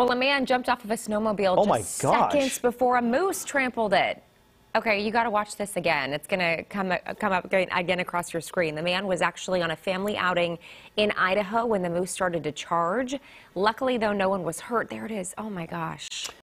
Well, a man jumped off of a snowmobile Oh just seconds before a moose trampled it. Okay, you got to watch this again. It's going to come uh, come up again across your screen. The man was actually on a family outing in Idaho when the moose started to charge. Luckily, though, no one was hurt. There it is. Oh my gosh.